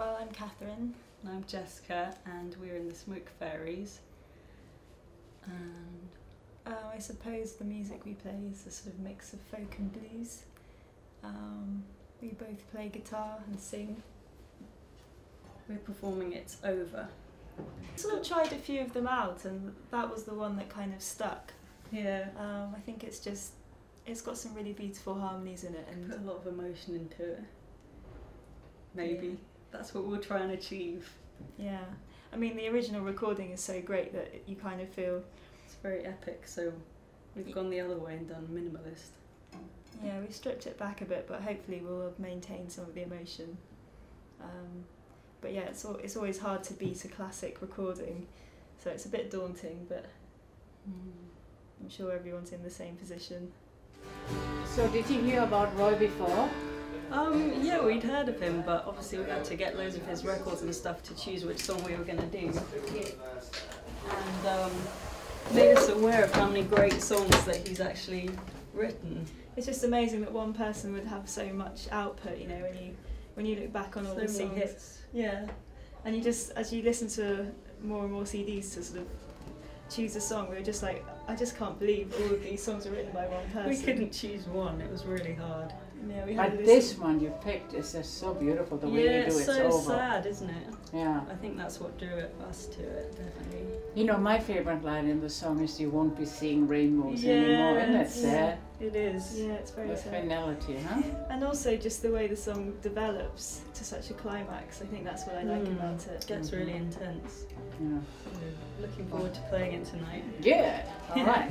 Well, I'm Catherine. And I'm Jessica, and we're in the Smoke Fairies. And Uh, I suppose the music we play is a sort of mix of folk and blues. Um, we both play guitar and sing. we're performing It's Over. Sort of tried a few of them out, and that was the one that kind of stuck. Yeah. Um, I think it's just, it's got some really beautiful harmonies in it, Put a lot of emotion into it. Maybe. Yeah. That's what we'll try and achieve. yeah. I mean, the original recording is so great that you kind of feel, It's very epic, so we've gone the other way and done minimalist. yeah, we stripped it back a bit, but hopefully we'll have maintained some of the emotion. Um, but yeah, it's al- it's always hard to beat a classic recording, so it's a bit daunting. But I'm sure everyone's in the same position. So did you hear about Roy before? Um, yeah, we'd heard of him, but obviously we had to get loads of his records and stuff to choose which song we were going to do. And um, made us aware of how many great songs that he's actually written. It's just amazing that one person would have so much output. You know, when you when you look back on all So the songs, hits. yeah, and you just as you listen to more and more CDs to sort of choose a song, we were just like, I just can't believe all of these songs are written by one person. We couldn't choose one, it was really hard. Yeah, we had But this one you picked is just so beautiful the way you do it's it. so over. sad, isn't it? Yeah. I think that's what drew it, us to it, definitely. You know, my favorite line in the song is "You won't be seeing rainbows Yeah, anymore," isn't that it's- sad? It is. Yeah, it's very The sad. finality, huh? And also just the way the song develops to such a climax. I think that's what I like Mm. about it. It gets really intense. Yeah. Looking forward to playing it tonight. Good. Right.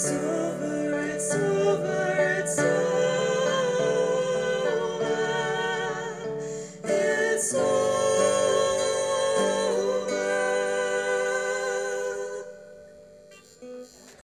So.